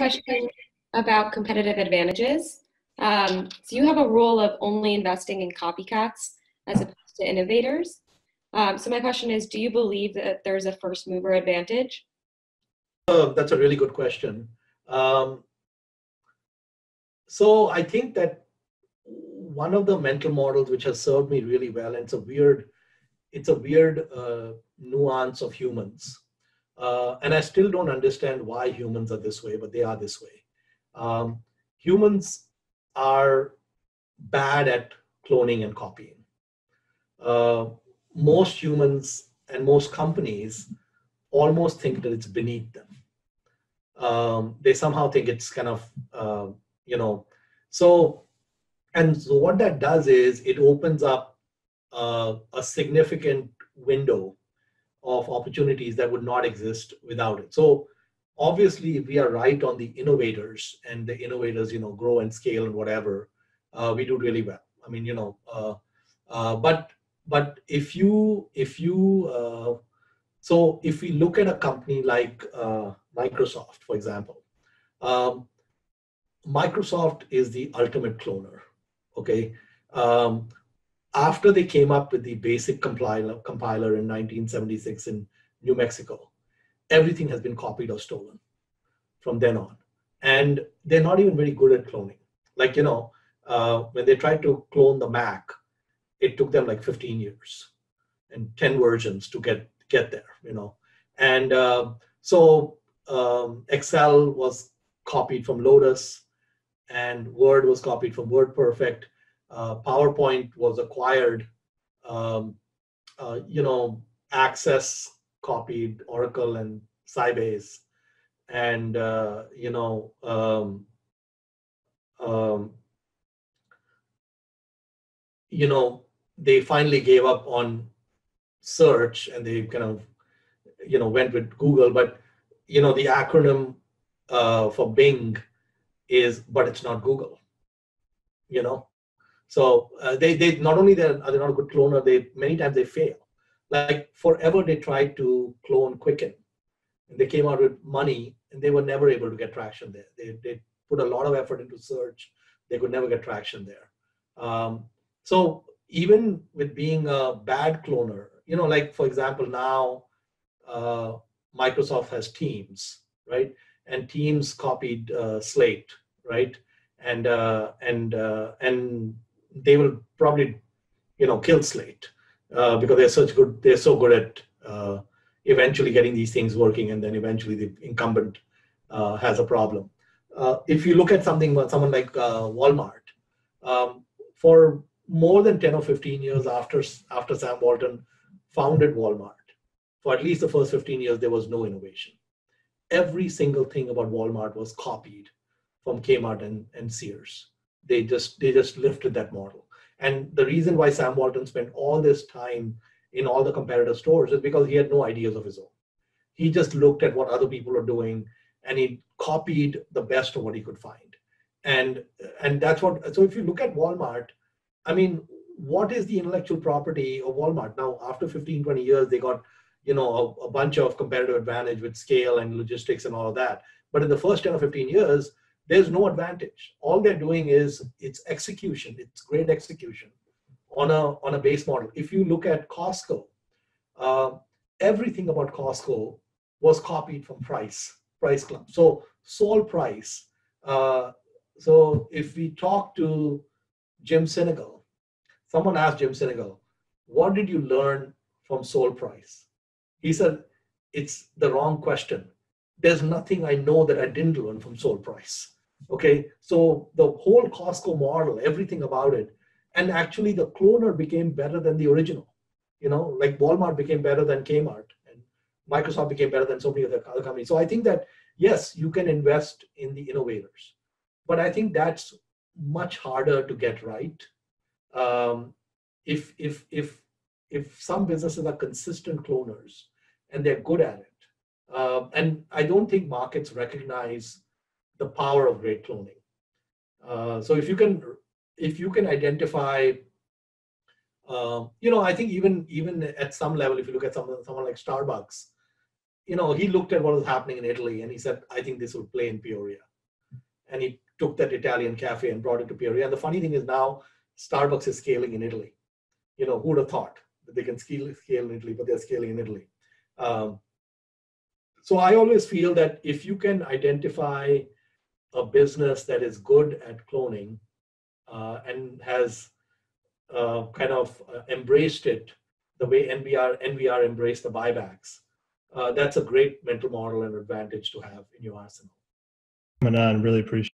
question about competitive advantages. Um, so you have a rule of only investing in copycats as opposed to innovators. Um, so my question is, do you believe that there's a first mover advantage? Uh, that's a really good question. Um, so I think that one of the mental models which has served me really well, and it's a weird, it's a weird uh, nuance of humans. Uh, and I still don't understand why humans are this way, but they are this way. Um, humans are bad at cloning and copying. Uh, most humans and most companies almost think that it's beneath them. Um, they somehow think it's kind of, uh, you know, so, and so what that does is it opens up uh, a significant window of opportunities that would not exist without it. So obviously, if we are right on the innovators and the innovators, you know, grow and scale and whatever, uh, we do really well. I mean, you know, uh, uh, but but if you if you uh, so if we look at a company like uh, Microsoft, for example, um, Microsoft is the ultimate cloner. Okay. Um, after they came up with the basic compiler, compiler in 1976 in New Mexico, everything has been copied or stolen from then on. And they're not even very good at cloning. Like, you know, uh, when they tried to clone the Mac, it took them like 15 years and 10 versions to get, get there, you know. And uh, so um, Excel was copied from Lotus and Word was copied from WordPerfect PowerPoint was acquired, um, uh, you know, Access copied Oracle and Sybase, and uh, you know, um, um, you know, they finally gave up on search and they kind of, you know, went with Google. But you know, the acronym uh, for Bing is, but it's not Google. You know, so uh, they they not only they're, they're not a good cloner, they many times they fail. Like forever they tried to clone Quicken, and they came out with money, and they were never able to get traction there. They they put a lot of effort into search, they could never get traction there. Um, so even with being a bad cloner, you know, like for example now, uh, Microsoft has Teams, right? And Teams copied uh, Slack, right? And uh, and uh, and they will probably you know kill slack uh, because they're such good they're so good at uh, eventually getting these things working and then eventually the incumbent uh, has a problem. Uh, if you look at something someone like uh, walmart um, for more than 10 or 15 years after after sam walton founded walmart for at least the first 15 years there was no innovation. Every single thing about walmart was copied from kmart and, and sears they just they just lifted that model. And the reason why Sam Walton spent all this time in all the competitor stores is because he had no ideas of his own. He just looked at what other people are doing and he copied the best of what he could find. And and that's what so if you look at Walmart, I mean, what is the intellectual property of Walmart? Now, after 15, 20 years, they got you know a, a bunch of competitive advantage with scale and logistics and all of that. But in the first 10 or 15 years, there's no advantage. All they're doing is it's execution. It's great execution on a on a base model. If you look at Costco, uh, everything about Costco was copied from Price Price Club. So Sol Price. Uh, so if we talk to Jim Sinegal, someone asked Jim Sinegal, "What did you learn from Sol Price?" He said, "It's the wrong question. There's nothing I know that I didn't learn from Sol Price." Okay, so the whole Costco model, everything about it, and actually the cloner became better than the original. You know, like Walmart became better than Kmart, and Microsoft became better than so many other other companies. So I think that yes, you can invest in the innovators, but I think that's much harder to get right. Um, if if if if some businesses are consistent cloners and they're good at it, uh, and I don't think markets recognize the power of great cloning. Uh, so if you can if you can identify uh, you know i think even even at some level if you look at someone someone like starbucks you know he looked at what was happening in italy and he said i think this would play in peoria and he took that Italian cafe and brought it to Peoria. And the funny thing is now Starbucks is scaling in Italy. You know, who would have thought that they can scale, scale in Italy, but they're scaling in Italy. Um, so I always feel that if you can identify a business that is good at cloning uh, and has uh, kind of uh, embraced it the way NVR NVR embraced the buybacks, uh, that's a great mental model and advantage to have in your arsenal. On, really appreciate.